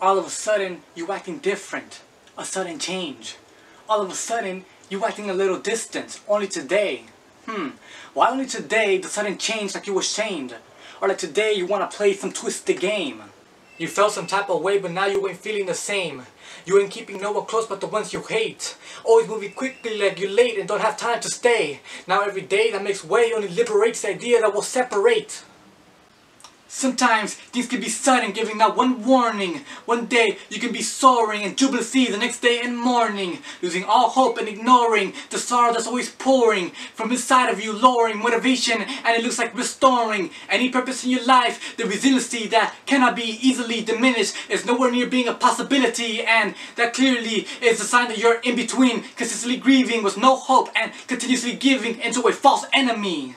all of a sudden you're acting different. A sudden change. All of a sudden you're acting a little distant. Only today. Hmm. Why only today the sudden change like you were ashamed? Or like today you wanna play some twisted game? You felt some type of way, but now you ain't feeling the same. You ain't keeping no one close but the ones you hate. Always moving quickly like you're late and don't have time to stay. Now every day that makes way only liberates the idea that will separate. Sometimes things can be sudden, giving not one warning. One day you can be soaring in jubilee, the next day in mourning, losing all hope and ignoring the sorrow that's always pouring from inside of you, lowering motivation, and it looks like restoring any purpose in your life. The resiliency that cannot be easily diminished is nowhere near being a possibility, and that clearly is a sign that you're in between, consistently grieving with no hope and continuously giving into a false enemy.